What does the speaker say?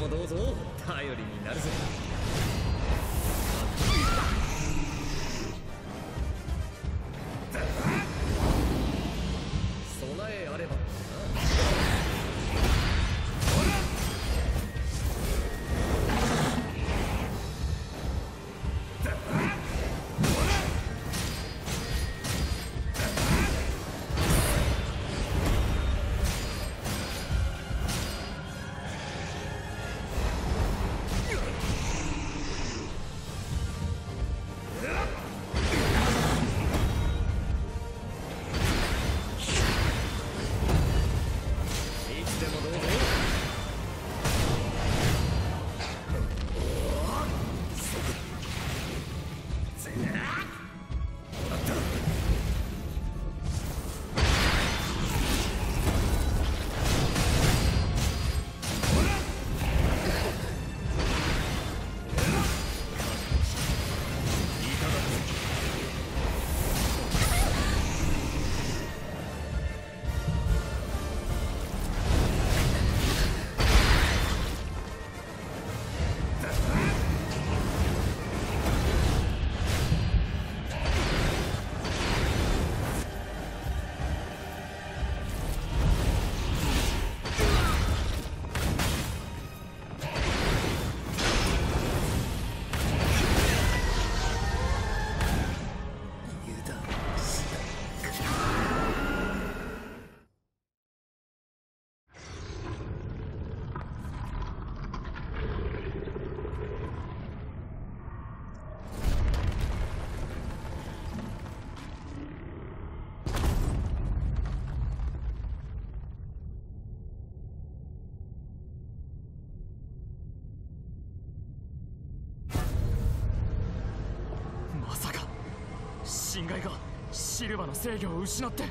もどうぞ頼りになるぜ。侵害がシルバの制御を失って